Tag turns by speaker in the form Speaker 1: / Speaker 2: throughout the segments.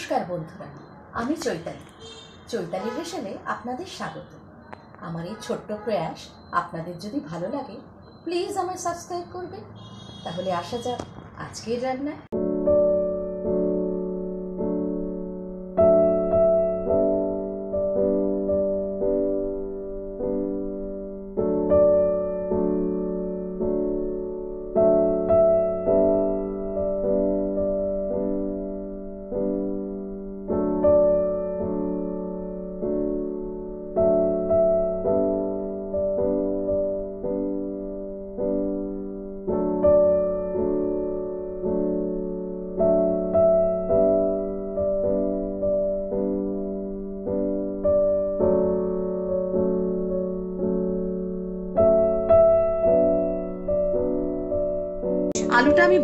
Speaker 1: নমস্কার বন্ধুরা, আমি চৈতালি। চৈতালি ভেসেলে আপনাদের স্বাগত। আমার এই ছোট্ট প্রয়াস আপনাদের যদি ভালো লাগে প্লিজ আমায় সাবস্ক্রাইব করবেন। তাহলে আসা যাক আজকের রান্নায়।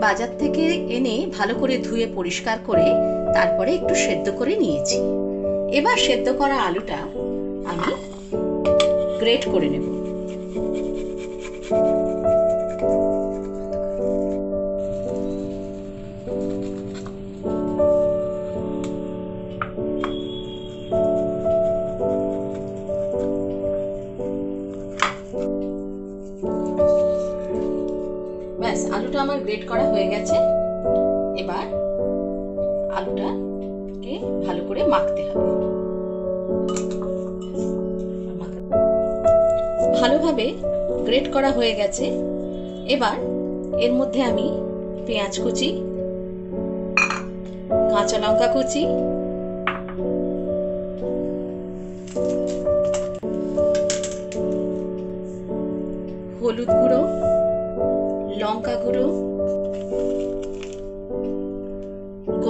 Speaker 1: বাজার থেকে এনে ভালো করে ধুয়ে পরিষ্কার করে তারপরে একটু সেদ্ধ করে নিয়েছি। এবার সেদ্ধ করা আলুটা আমি গ্রেট করে নেব। করা হয়ে গেছে। এবার আলুটাকে ভালো করে মাখতে হবে। ভালোভাবে গ্রেট করা হয়ে গেছে। এবার এর মধ্যে আমি পেঁয়াজ কুচি, কাঁচা লঙ্কা কুচি, হলুদ গুঁড়ো, লঙ্কা গুঁড়ো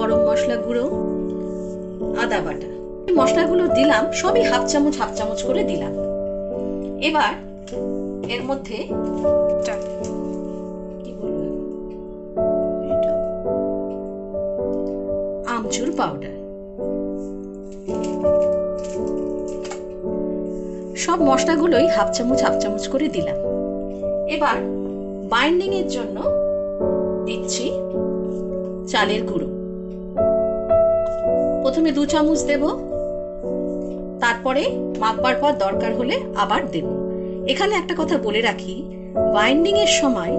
Speaker 1: গরম মশলা গুঁড়ো আদা বাটা। মশলাগুলো দিলাম সবই হাফ চামচ হাফ চামচ করে দিলাম। এবার এর মধ্যে? আমচুর পাউডার সব মশলাগুলোই হাফ চামচ হাফ চামচ করে দিলাম। এবার বাইন্ডিং এর জন্য দিচ্ছি চালের গুঁড়ো। প্রথমে দু চামচ দেব। তারপরে মাখবার পর দরকার হলে আবার দেব। এখানে একটা কথা বলে রাখি বাইন্ডিং এর সময়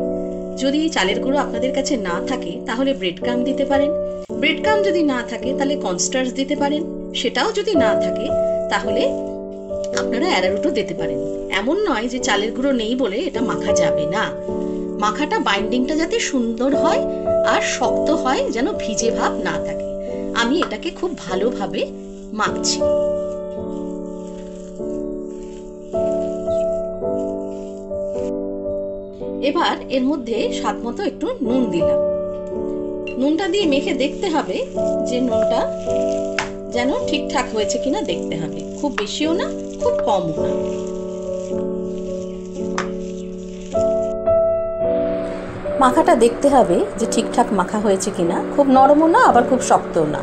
Speaker 1: যদি চালের গুঁড়ো আপনাদের কাছে না থাকে, তাহলে ব্রেড ক্রাম দিতে পারেন। ব্রেড ক্রাম যদি না থাকে, তাহলে কনস্টার্স দিতে পারেন। সেটাও যদি না থাকে, তাহলে আপনারা অ্যারারুটও দিতে পারেন। এমন নয় যে চালের গুঁড়ো নেই বলে এটা মাখা যাবে না। মাখাটা বাইন্ডিংটা যাতে সুন্দর হয় আর শক্ত হয় যেন ভিজে ভাব না থাকে। আমি এটাকে খুব ভালোভাবে মাখছি। এবার এর মধ্যে স্বাদ মতো একটু নুন দিলাম। নুনটা দিয়ে মেখে দেখতে হবে যে নুনটা যেন ঠিকঠাক হয়েছে কিনা দেখতে হবে। খুব বেশিও না, খুব কমও না। মাখাটা দেখতে হবে যে ঠিকঠাক মাখা হয়েছে কিনা। খুব নরমও না, আবার খুব শক্তও না।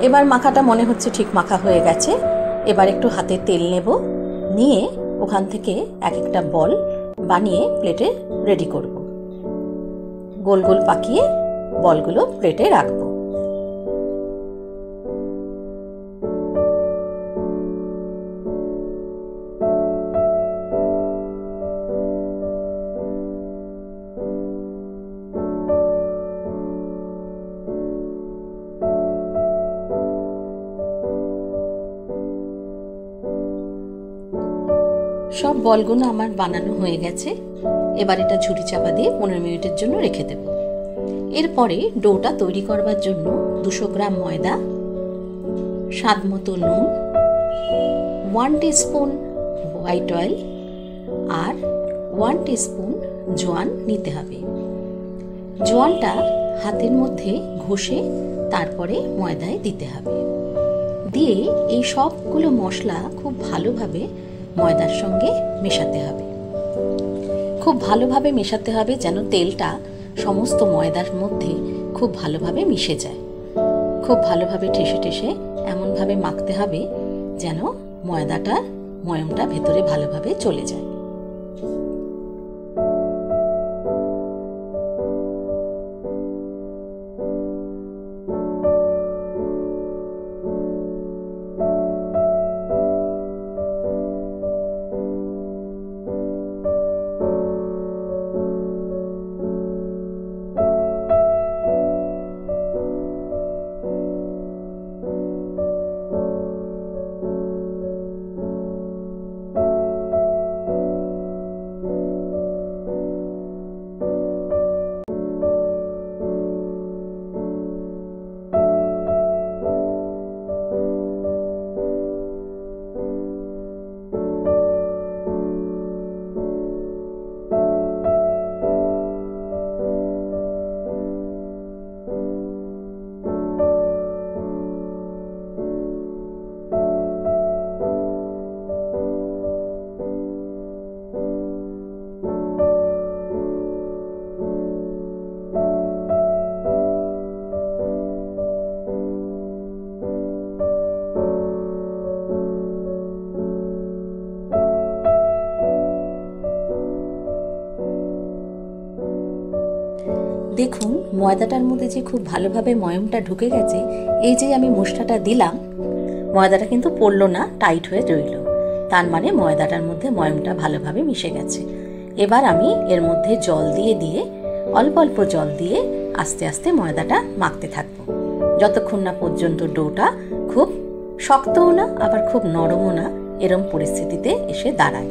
Speaker 1: এবার মাখাটা মনে হচ্ছে ঠিক মাখা হয়ে গেছে। এবার একটু হাতে তেল নেব। নিয়ে ওখান থেকে এক একটা বল বানিয়ে প্লেটে রেডি করব। গোল গোল পাকিয়ে বলগুলো প্লেটে রাখব। বলগুলো আমার বানানো হয়ে গেছে। এবার এটা ঝুড়ি চাপা দিয়ে পনেরো মিনিটের জন্য রেখে দেব। এরপরে ডোটা তৈরি করবার জন্য দুশো গ্রাম ময়দা, স্বাদ মতো নুন ওয়ান স্পুন হোয়াইট অয়েল আর ওয়ান স্পুন জোয়ান নিতে হবে। জোয়ানটা হাতের মধ্যে ঘষে তারপরে ময়দায় দিতে হবে। দিয়ে এই সবগুলো মশলা খুব ভালোভাবে ময়দার সঙ্গে মেশাতে হবে। খুব ভালোভাবে মেশাতে হবে যেন তেলটা সমস্ত ময়দার মধ্যে খুব ভালোভাবে মিশে যায়। খুব ভালোভাবে ঠেসে ঠেসে এমনভাবে মাখতে হবে যেন ময়দাটা, ময়মটা ভেতরে ভালোভাবে চলে যায়। দেখুন, ময়দাটার মধ্যে যে খুব ভালোভাবে ময়মটা ঢুকে গেছে, এই যে আমি মুষ্ঠাটা দিলাম, ময়দাটা কিন্তু পড়ল না, টাইট হয়ে রইল। তার মানে ময়দাটার মধ্যে ময়মটা ভালোভাবে মিশে গেছে। এবার আমি এর মধ্যে জল দিয়ে দিয়ে, অল্প অল্প জল দিয়ে আস্তে আস্তে ময়দাটা মাখতে থাকব। যতক্ষণ না পর্যন্ত ডোটা খুব শক্তও না, আবার খুব নরমও না, এরম পরিস্থিতিতে এসে দাঁড়ায়।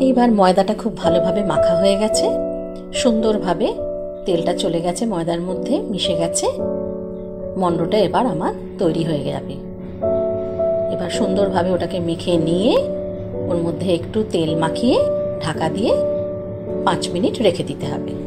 Speaker 1: এইবার ময়দাটা খুব ভালোভাবে মাখা হয়ে গেছে। সুন্দরভাবে তেলটা চলে গেছে ময়দার মধ্যে, মিশে গেছে। মণ্ডটা এবার আমার তৈরি হয়ে যাবে। এবার সুন্দরভাবে ওটাকে মেখে নিয়ে ওর মধ্যে একটু তেল মাখিয়ে ঢাকা দিয়ে পাঁচ মিনিট রেখে দিতে হবে।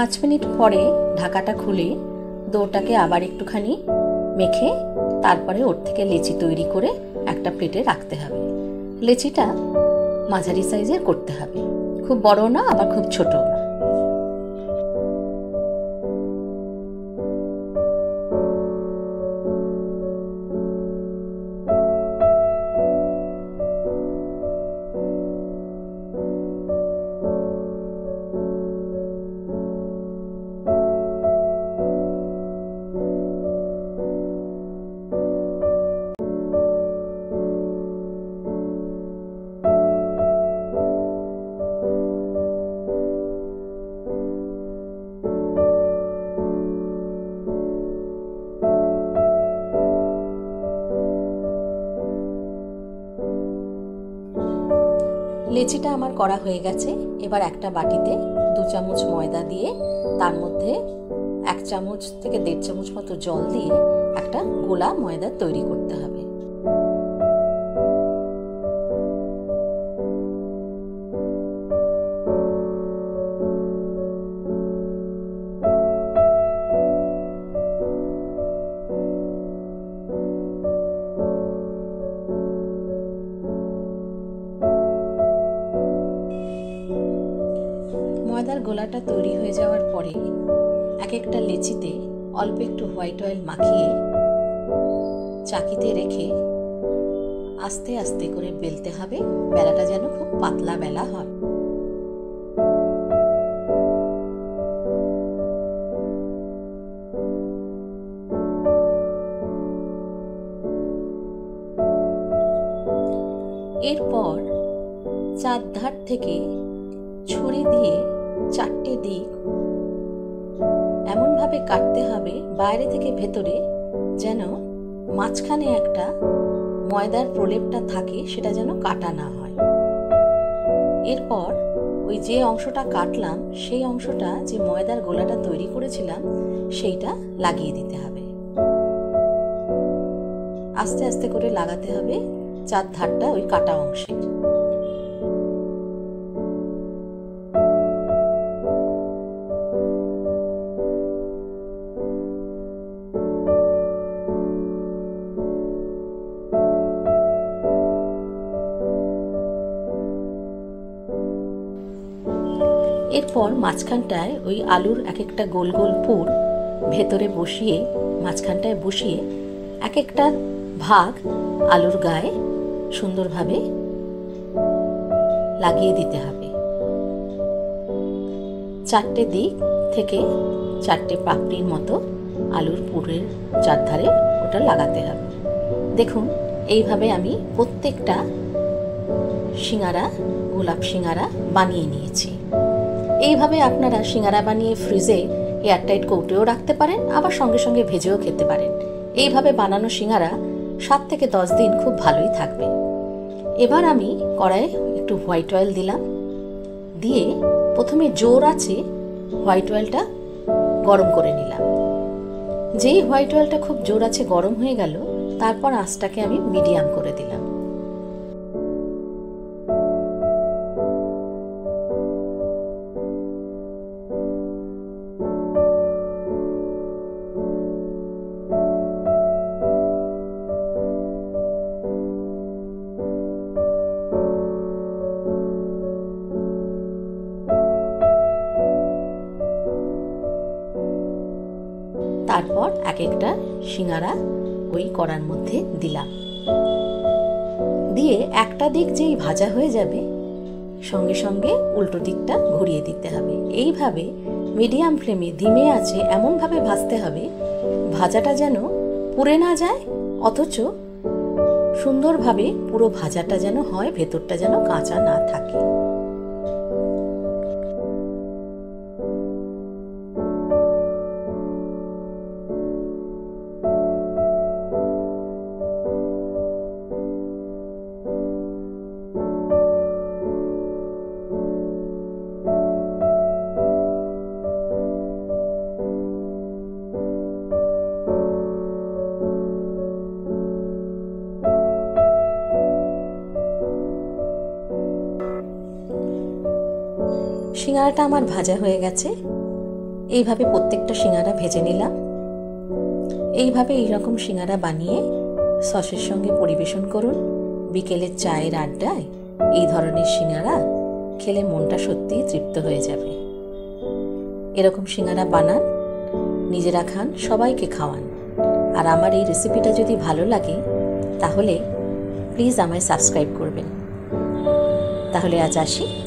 Speaker 1: পাঁচ মিনিট পরে ঢাকাটা খুলে দোটাকে আবার একটুখানি মেখে তারপরে ওর থেকে লেচি তৈরি করে একটা প্লেটে রাখতে হবে। লেচিটা মাঝারি সাইজের করতে হবে। খুব বড় না, আবার খুব ছোট লেচিটা আমার করা হয়ে গেছে। এবার একটা বাটিতে দু চামচ ময়দা দিয়ে, তার মধ্যে এক চামচ থেকে দেড় চামচ মতো জল দিয়ে একটা গোলা ময়দা তৈরি করতে হবে। অল্প একটু হোয়াইট অয়েল মাখিয়ে চাকিতে রেখে আস্তে আস্তে করে বেলতে হবে। বেলাটা যেন খুব পাতলা বেলা হয়। এরপর চার ধার থেকে এমনভাবে কাটতে হবে বাইরে থেকে ভেতরে যেন মাঝখানে একটা ময়দার প্রলেপটা থাকে, সেটা যেন কাটা না হয়। এরপর ওই যে অংশটা কাটলাম, সেই অংশটা যে ময়দার গোলাটা তৈরি করেছিলাম, সেইটা লাগিয়ে দিতে হবে। আস্তে আস্তে করে লাগাতে হবে চার ধারটা ওই কাটা অংশে। এরপর মাঝখানটায় ওই আলুর এক একটা গোল গোল পুর ভেতরে বসিয়ে, মাঝখানটায় বসিয়ে এক একটা ভাগ আলুর গায়ে সুন্দরভাবে লাগিয়ে দিতে হবে। চারটে দিক থেকে চারটে পাপড়ির মতো আলুর পুরের চারধারে ওটা লাগাতে হবে। দেখুন, এইভাবে আমি প্রত্যেকটা সিঙ্গারা, গোলাপ সিঙ্গারা বানিয়ে নিয়েছি। এইভাবে আপনারা সিঙ্গারা বানিয়ে ফ্রিজে এয়ারটাইট কৌটেও রাখতে পারেন, আবার সঙ্গে সঙ্গে ভেজেও খেতে পারেন। এইভাবে বানানো সিঙ্গারা সাত থেকে দশ দিন খুব ভালোই থাকবে। এবার আমি কড়াইয়ে একটু হোয়াইট অয়েল দিলাম। দিয়ে প্রথমে জোর আছে হোয়াইট অয়েলটা গরম করে নিলাম। যেই হোয়াইট অয়েলটা খুব জোর আছে গরম হয়ে গেল, তারপর আঁচটাকে আমি মিডিয়াম করে দিলাম। একটা সিঙ্গারা ওই কড়ার মধ্যে দিলাম। দিয়ে একটা দিক যেই ভাজা হয়ে যাবে, সঙ্গে সঙ্গে উল্টো দিকটা ঘুরিয়ে দিতে হবে। এইভাবে মিডিয়াম ফ্লেমে ধিমে আছে এমনভাবে ভাজতে হবে, ভাজাটা যেন পুড়ে না যায়, অথচ সুন্দরভাবে পুরো ভাজাটা যেন হয়, ভেতরটা যেন কাঁচা না থাকে। সিঙ্গারাটা আমার ভাজা হয়ে গেছে। এইভাবে প্রত্যেকটা সিঙ্গারা ভেজে নিলাম। এইভাবে এইরকম সিঙ্গারা বানিয়ে সসের সঙ্গে পরিবেশন করুন। বিকেলের চায়ের আড্ডায় এই ধরনের সিঙ্গারা খেলে মনটা সত্যিই তৃপ্ত হয়ে যাবে। এরকম সিঙ্গারা বানান, নিজেরা খান, সবাইকে খাওয়ান। আর আমার এই রেসিপিটা যদি ভালো লাগে, তাহলে প্লিজ আমায় সাবস্ক্রাইব করবেন। তাহলে আজ আসি।